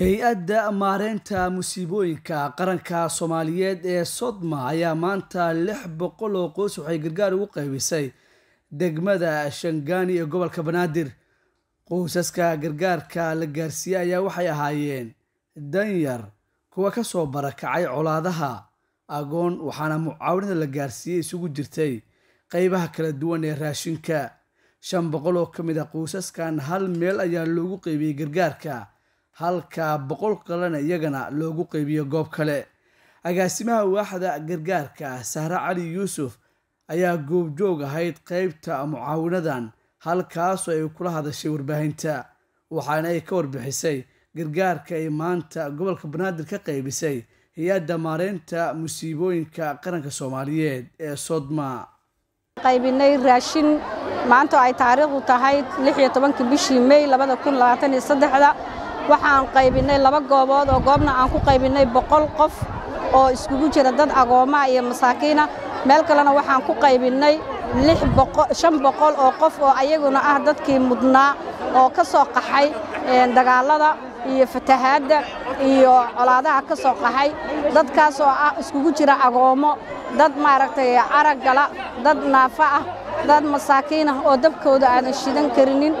hay'adda maareynta musiibooyinka qaranka soomaaliyeed ee sodma ayaa maanta lix boqol oo qoys waxay gargaar ugu qaybisay degmada shangaani ee gobolka banaadir. Qoysaska gargaarka la gaarsiiyey ayaa waxay ahaayeen danyar kuwa ka soo barakacay colaadaha agoon waxaana mucaawanada la gaarsiiyey isugu jirtay qeybaha kala duwan ee raashinka. Shan boqol oo ka mid a qoysaskan hal meel ayaa loogu qeybiyey gargaarka halka boqol kalena iyagana loogu qeybiyo goob kale. Agaasimaha waaxda gargaarka sahre cali yuusuf ayaa goobjoog ahayd qeybta mucaawinadan halkaasoo ay kula hadashay warbaahinta waxaana ay ka warbixisay gargaarka ay maanta gobolka banaadir ka qeybisay hay'adda maareynta musiibooyinka qaranka soomaaliyeed ee sodma. Qaybinay raashin maanta ay taariikhdu tahay bishii mey waxaan qaybinay laba goobood oo goobna aan ku qaybinay boqol qof oo iskugu jira dad agoommaa iyo masaakiina meel kalena waxaan ku qaybinay shan boqol oo qof oo ayaguna ah dadkii mudnaa oo ka soo qaxay dagaallada iyo fatahaadda iyo colaadaha ka soo qaxay dadkaas oo ah iskugu jira agoommo dad maaragtay araggala dad naafa ah dad masaakiin ah oo dabkooda aadan shidan karinin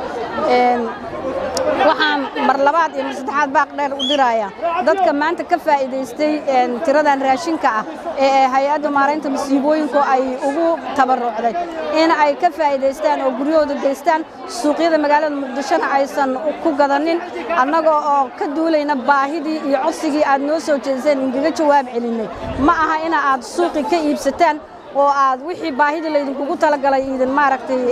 waxaan mar labaad iyo mar saddexaad baaq dheer u dirayaa. Dadka maanta ka faa'iidaystay tiradan raashinka ah ee hay'adda maaraynta masiibooyinku ay ugu tabarucday in ay ka faa'iidaystaan oo guryahooda geystaan suuqyada magaalada muqdishona aysan ku gadanin annaga oo ka duulayna baahidii iyo codsigii aad noo soo jeediseen inkaga jawaab celinay. Ma aha ina aad suuqi ka iibsataan oo aad wixii baahida laydinkugu talagalay idin maaragtay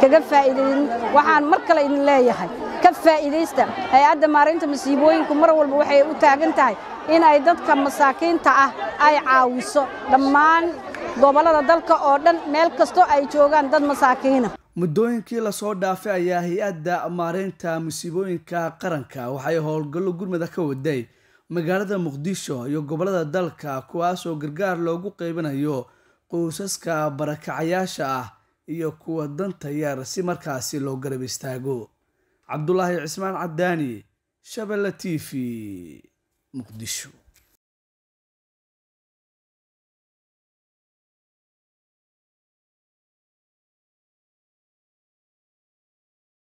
kaga faa'iidayn waxaan mar kale idin leeyahay ka faa'iidaysta hay'adda maaraynta masiibooyinku mar walba waxay u taagan tahay in ay dadka masaakiinta ah ay caawiso dhammaan gobollada dalka oo dhan meel kastoo ay joogaan dad masaakiina. Muddooyinkii la soo dhaafay ayaa hay'adda maareynta musiibooyinka qaranka. Waxay howlgallo gurmada ka waday magaalada muqdisho iyo gobollada dalka kuwaasoo gargaar loogu qeybinayo qoysaska barakacayaasha ah iyo kuwa danta yar si markaasi loo garab istaago. Cabdulaahi cismaan cadaani shabelle t v muqdisho